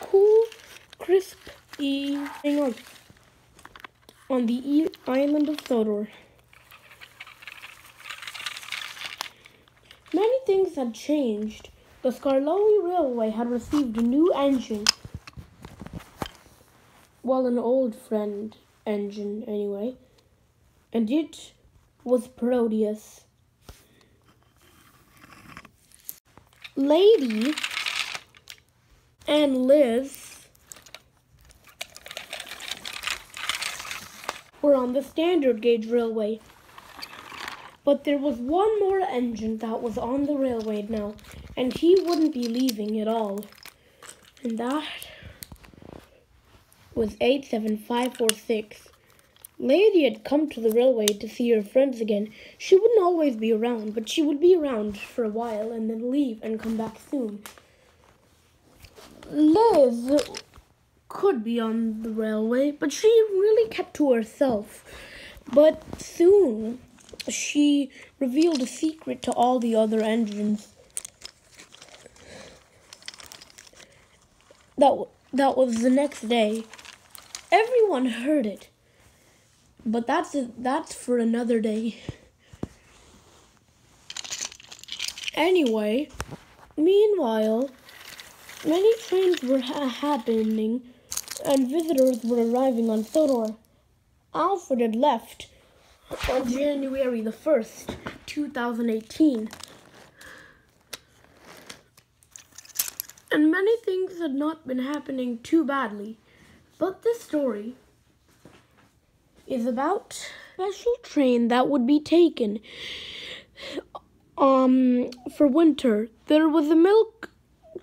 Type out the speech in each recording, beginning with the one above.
cool, crisp e hang on on the e island of Sodor. Many things had changed. The Skarloey Railway had received a new engine. Well, an old friend engine, anyway. And it was Proteus. Lady and Liz were on the standard gauge railway. But there was one more engine that was on the railway now, and he wouldn't be leaving at all. And that was 87546. Lady had come to the railway to see her friends again. She wouldn't always be around, but she would be around for a while and then leave and come back soon. Liz could be on the railway, but she really kept to herself. But soon she revealed a secret to all the other engines. That, that was the next day. Everyone heard it. But that's a, that's for another day. Anyway, meanwhile, many trains were ha- happening and visitors were arriving on Sodor. Alfred had left on January the 1st, 2018. And many things had not been happening too badly. But this story is about a special train that would be taken um for winter. There was a milk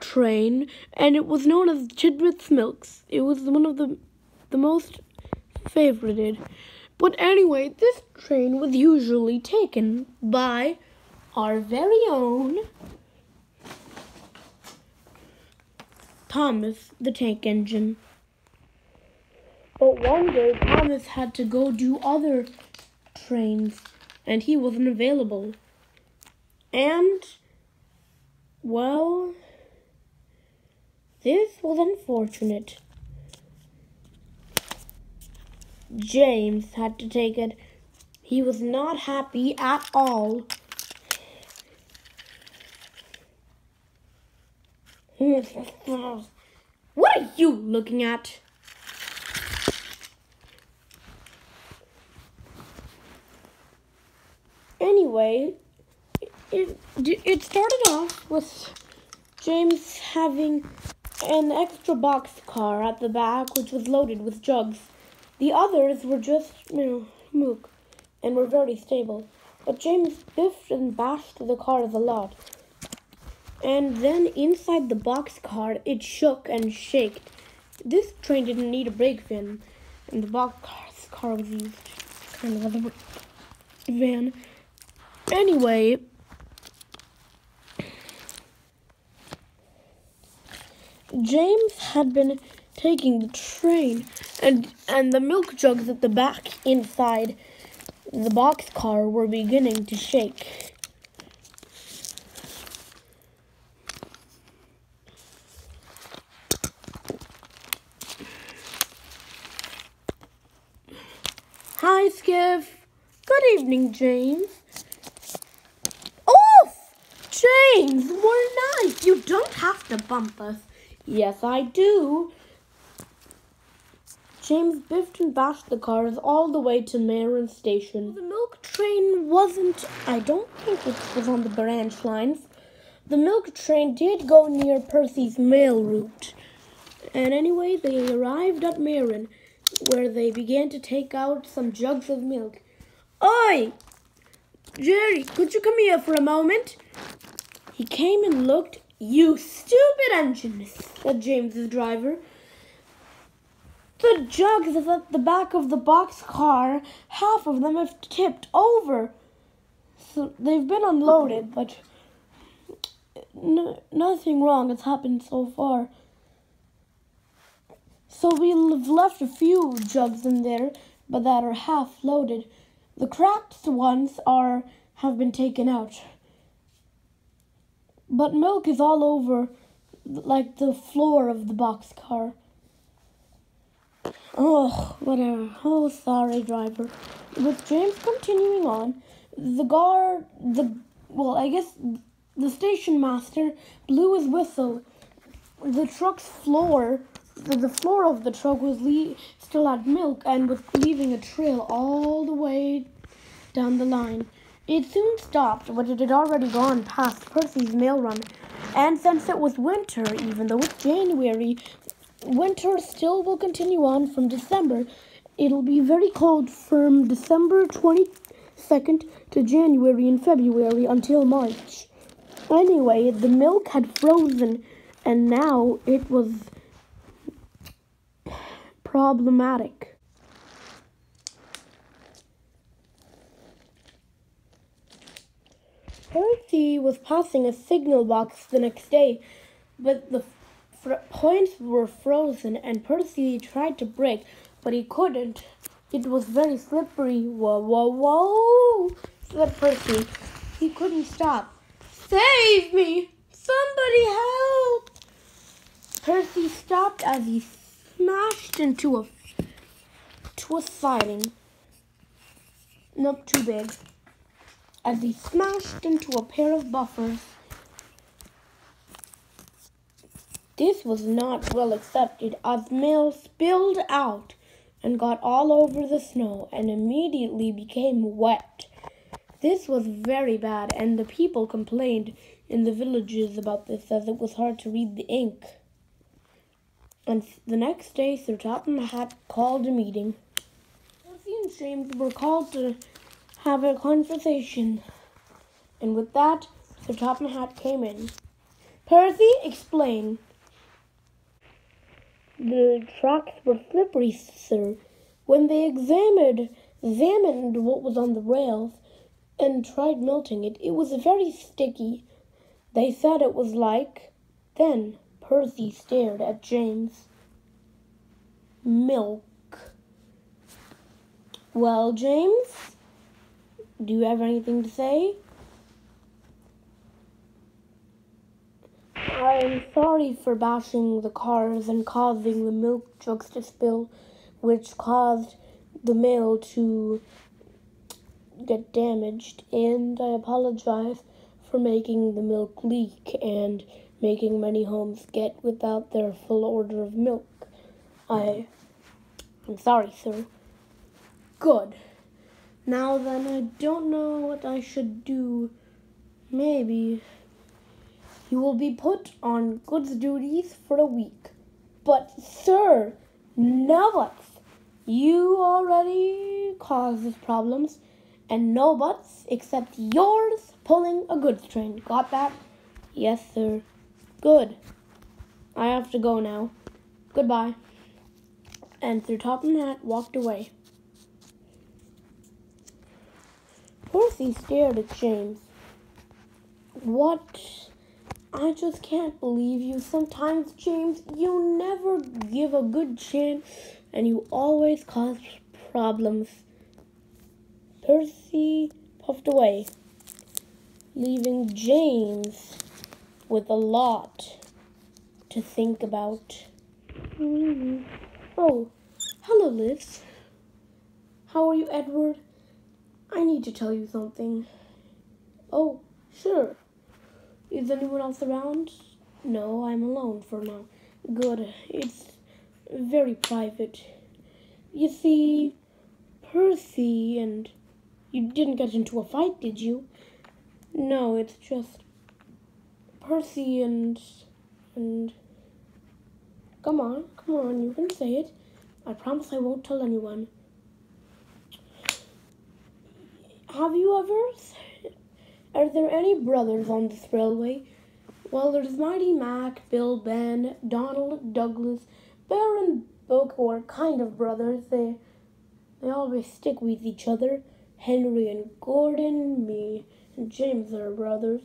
train and it was known as Chidmouth's Milks. It was one of the the most favorited. But anyway, this train was usually taken by our very own Thomas the Tank Engine. But one day Thomas had to go do other trains and he wasn't available. And, well, this was unfortunate. James had to take it. He was not happy at all. What are you looking at? Anyway, it, it started off with James having an extra box car at the back which was loaded with jugs. The others were just, you know, milk and were very stable. But James biffed and bashed the cars a lot. And then inside the box car, it shook and shaked. This train didn't need a brake van, and the box car was used kind of as a van. Anyway, James had been taking the train and and the milk jugs at the back inside the box car were beginning to shake. Hi, Skiff. Good evening, James. Oof! James, we're nice. You don't have to bump us. Yes, I do. James and bashed the cars all the way to Marin Station. The milk train wasn't, I don't think it was on the branch lines. The milk train did go near Percy's mail route. And anyway, they arrived at Marin, where they began to take out some jugs of milk. Oi! Jerry, could you come here for a moment? He came and looked. You stupid engine, said James's driver. The jugs at the back of the box car, half of them have tipped over. So they've been unloaded, but no, nothing wrong has happened so far. So we've left a few jugs in there, but that are half loaded. The cracked ones are have been taken out. But milk is all over like the floor of the boxcar. Oh, whatever. Oh, sorry, driver. With James continuing on, the guard, the well, I guess the station master blew his whistle. The truck's floor, the, floor of the truck was still had milk and was leaving a trail all the way down the line. It soon stopped, but it had already gone past Percy's mail run. And since it was winter, even though it's January, winter still will continue on from December. It'll be very cold from December 22nd to January and February until March. Anyway, the milk had frozen and now it was problematic. Percy was passing a signal box the next day, but the points were frozen and Percy tried to brake, but he couldn't. It was very slippery. Whoa, whoa, whoa, said Percy. He couldn't stop. Save me! Somebody help! Percy stopped as he smashed into a to a siding. Not too big. As he smashed into a pair of buffers. This was not well accepted as mail spilled out and got all over the snow and immediately became wet. This was very bad, and the people complained in the villages about this as it was hard to read the ink. And the next day, Sir Topham Hatt called a meeting. Percy and James were called to have a conversation, and with that, Sir Topham Hatt came in. Percy, explain. The tracks were slippery, sir. When they examined examined what was on the rails and tried melting it, it was very sticky. They said it was like. Then Percy stared at James. Milk. Well, James, do you have anything to say? I'm sorry for bashing the cars and causing the milk jugs to spill, which caused the mail to get damaged, and I apologize for making the milk leak and making many homes get without their full order of milk. I I'm sorry, sir. Good. Now then, I don't know what I should do. Maybe you will be put on goods duties for a week. But, sir, no buts. You already caused problems, and no buts except yours pulling a goods train. Got that? Yes, sir. Good. I have to go now. Goodbye. And Sir Topham Hatt walked away. Percy stared at James. What? I just can't believe you. Sometimes, James, you never give a good chance and you always cause problems. Percy puffed away, leaving James with a lot to think about. Mm-hmm. Oh, hello, Liz. How are you, Edward? I need to tell you something. Oh, sure. Is anyone else around? No, I'm alone for now. Good. It's very private. You see, Percy and you didn't get into a fight, did you? No, it's just Percy and and come on, come on, you can say it. I promise I won't tell anyone. Have you ever? Are there any brothers on this railway? Well, there's Mighty Mac, Bill, Ben, Donald, Douglas, Bear, and Boco, or kind of brothers. They they always stick with each other. Henry and Gordon, me and James are brothers,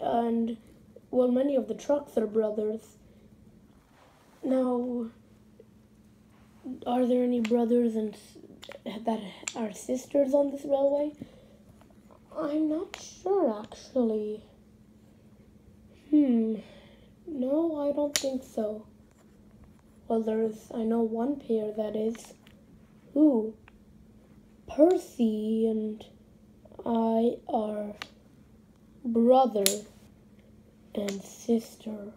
and well, many of the trucks are brothers. Now, are there any brothers and that are sisters on this railway? I'm not sure actually. Hmm. No, I don't think so. Well, there's, I know one pair that is. Who? Percy and I are brother and sister.